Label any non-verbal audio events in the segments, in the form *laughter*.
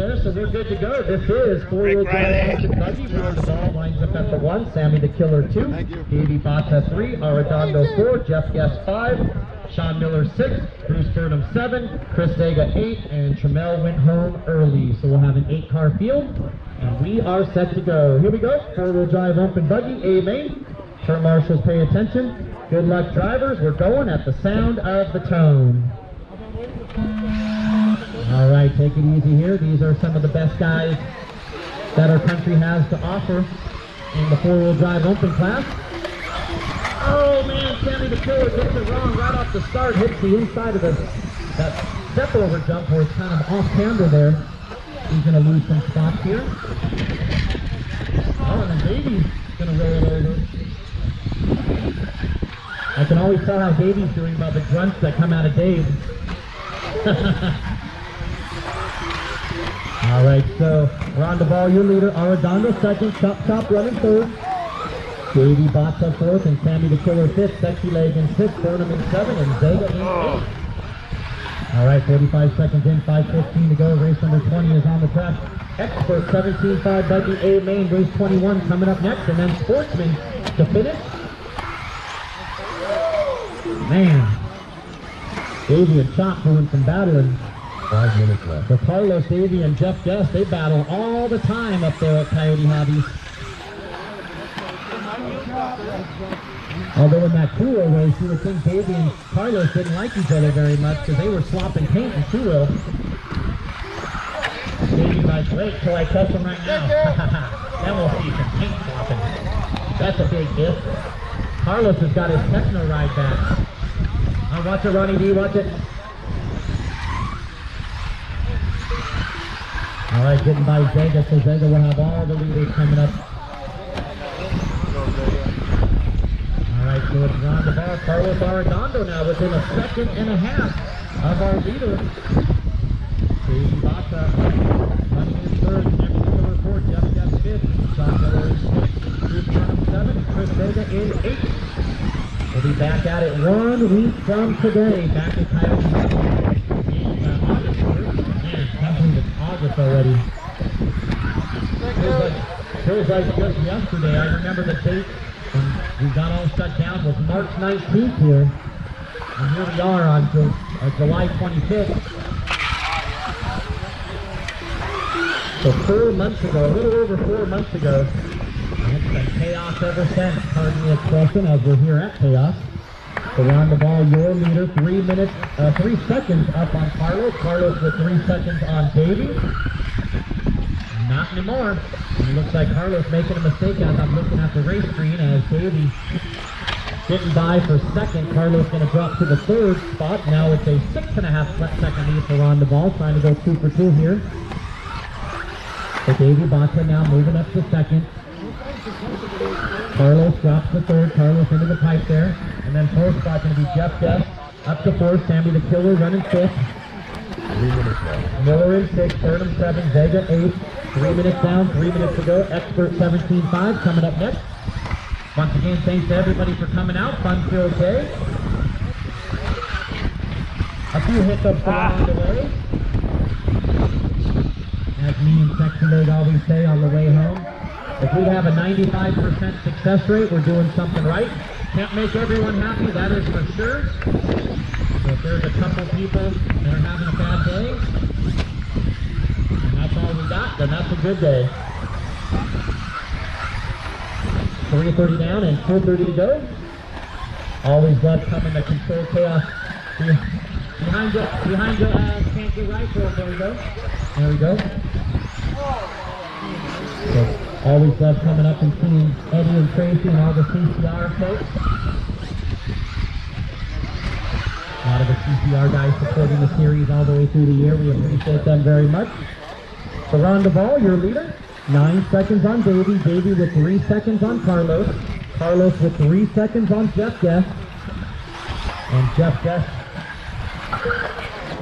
So we're good to go. This is four-wheel drive open buggy. Ron DeVaul lines up at the one. Sammy the Killer two. Davey Bata three. Arredondo four. Jeff Guest five. Sean Miller six. Bruce Burnham seven. Chris Vega eight. And Tremel went home early. So we'll have an eight-car field. And we are set to go. Here we go. Four-wheel drive open buggy. A main. Turn marshals pay attention. Good luck drivers. We're going at the sound of the tone. All right, take it easy here. These are some of the best guys that our country has to offer in the four-wheel drive open class. Oh man, Sammy the Killer gets it wrong right off the start, hits the inside of the that step over jump where it's kind of off camber there. He's gonna lose some spots here. Oh, and gonna roll it over. I can always tell how Davey's doing by the grunts that come out of Dave. *laughs* All right, so Ron ball, your leader. Arredondo second. Chop Chop running third. Davey Bata fourth and Sammy the Killer fifth. Sexy Leg in sixth. Burnham in seven and Vega in eight. All right, 45 seconds in, 5.15 to go. Race number 20 is on the track. Expert 17.5 Buggy A main, race 21 coming up next, and then Sportsman to finish. Man, Davey and Chop doing some battling. Five minutes left. So Carlos Davy and Jeff Guest, they battle all the time up there at Coyote Hobbies. Although in that two-wheel race, you would think Davy and Carlos didn't like each other very much because they were swapping paint in two-wheel. Davey like, wait till I touch them right now. *laughs* then we'll see some paint swapping. That's a big if. Carlos has got his Tekno ride back. Uh, watch it, Ronnie D, watch it. All right, getting by Vega, so Vega will have all the leaders coming up. All right, so it's on Ron DeVaul, Carlos Arredondo now within a second and a half of our leader. Davey Bata running in third, Sammy Killer fourth, Jeff Jeff fifth, Sean Miller in sixth, Bruce seventh, Chris Vega in eighth. We'll be back at it one week from today, back at Coyote 1st. Man, can't believe it's August already. Like, feels like just yesterday. I remember the date when we got all shut down was March 19th here. And here we are on Ju- uh, July 25th. So four months ago, a little over four months ago, and it's been chaos ever since. Pardon the expression, as we're here at chaos. So Ron DeVaul, your leader, three minutes, uh, three seconds up on Carlos. Carlos with three seconds on Davey. Not anymore. It looks like Carlos making a mistake as I'm looking at the race screen as Davey getting by for second. Carlos going to drop to the third spot. Now it's a six and a half second lead for Ron DeVaul, trying to go two for two here. So Davey Bata now moving up to second. Carlos drops to third. Carlos into the pipe there. And then fourth spot going to be Jeff Guest. Up to fourth. Sammy the Killer running fifth. Three minutes left. Miller in six. Burnham seven. Vega eight. Three minutes down. Three minutes to go. Expert 17.5 coming up next. Once again, thanks to everybody for coming out. Fun filled day. A few hiccups along the ah. way. As me and Sexy Leg always say on the way home, if we have a 95% success rate, we're doing something right. Can't make everyone happy, that is for sure. So if there's a couple people that are having a bad day, and that's all we got, then that's a good day. 3.30 down and 4.30 to go. Always love coming to control chaos. Be- Behind you, behind you, uh, can't get right, there we go. There we go. So, always love coming up and seeing Eddie and Tracy and all the CCR folks. A lot of the CCR guys supporting the series all the way through the year. We appreciate them very much. So Ron DeVaul, your leader. Nine seconds on Davey. Davey with three seconds on Carlos. Carlos with three seconds on Jeff Guest. And Jeff Guest.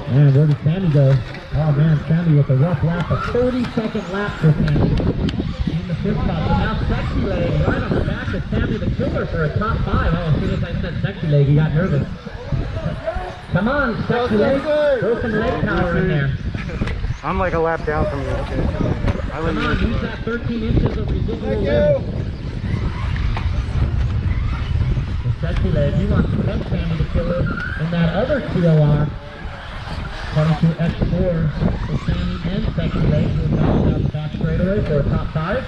Man, where did Sammy go? Oh man, Sammy with a rough lap. A 30 second lap for Sammy. In the fifth spot. So now Sexy Leg right on the back of Sammy the Killer for a top five. Oh, as soon as I said Sexy Leg, he got nervous. Come on, Sexy Leg. Throw some leg power in there. I'm like a lap down from you. Okay. I let Come on, use that 13 inches of residual lift. Essentially, if you want to catch Sammy the Killer in that other TOR, coming to X4 for Sammy and Sexy Leg, who is out down the back straightaway for a top five.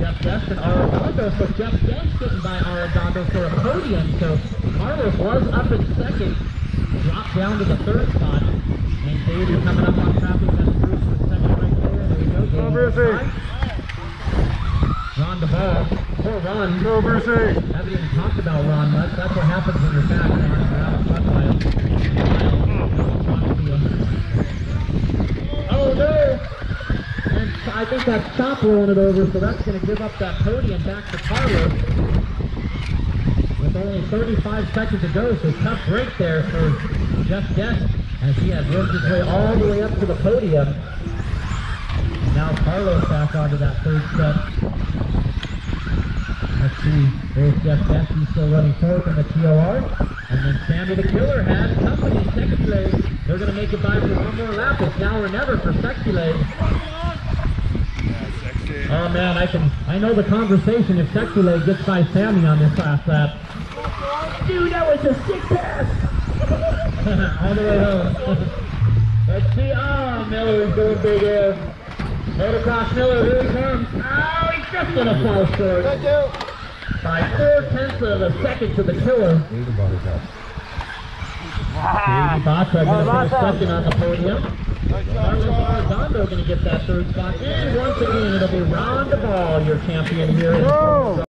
Jeff Guest and Arredondo, so Jeff Guest getting by Arredondo for a podium, so Carlos was up in second, dropped down to the third spot, and Davey coming up on top, he's got Bruce in second right there, there you go. Davey Brucey. Ron DeVaul. Poor Ron. Go, Brucey. Haven't even talked about Ron much. That's what happens when you're fast, Ron. You're out front by a mile. Talk to you. Oh no! And I think that's Chop rolling it over, so that's going to give up that podium back to Carlos. With only 35 seconds to go, so tough break there for Jeff Guest as he has worked his way all the way up to the podium. And now Carlos back onto that third step. Let's see. There's Jeff Guest. He's still running fourth in the TOR. And then Sammy the Killer has company in second place. They're going to make it by for one more lap. It's now or never for Sexy. Oh man, I can. I know the conversation if Sexy Leg gets by Sammy on this last lap. Dude, that was a sick pass. All the way home. Let's see. Oh, Miller is doing big air. Motocross Miller, here he comes. Oh, he's just gonna fall short. By four tenths of a second to the killer. About his Batra gonna finish second on the podium. Carlos Arredondo gonna get that third spot. And once again, it'll be Ron DeVaul, your champion here.